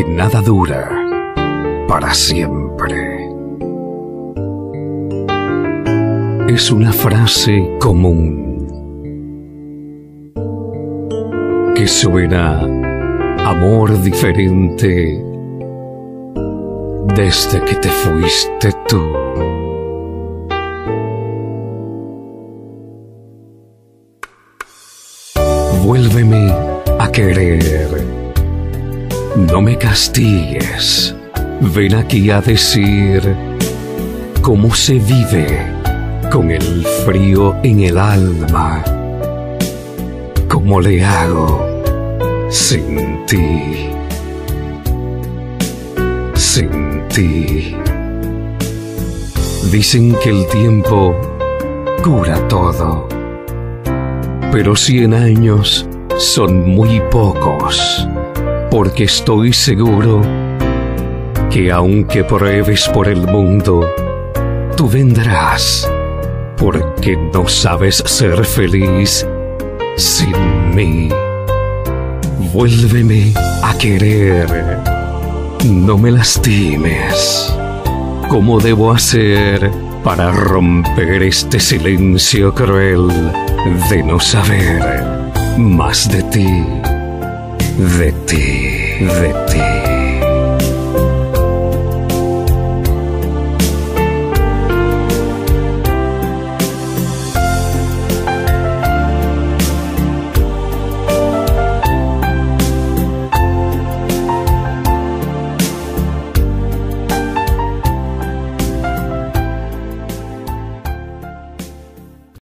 que nada dura para siempre. Es una frase común que suena amor diferente desde que te fuiste tú. Vuélveme a querer. No me castigues. Ven aquí a decir cómo se vive con el frío en el alma. ¿Cómo le hago sin ti? Sin ti. Dicen que el tiempo cura todo, pero cien años son muy pocos, porque estoy seguro que aunque pruebes por el mundo, tú vendrás, porque no sabes ser feliz sin mí. Vuélveme a querer, no me lastimes. ¿Cómo debo hacer para romper este silencio cruel de no saber más de ti, de ti, de ti?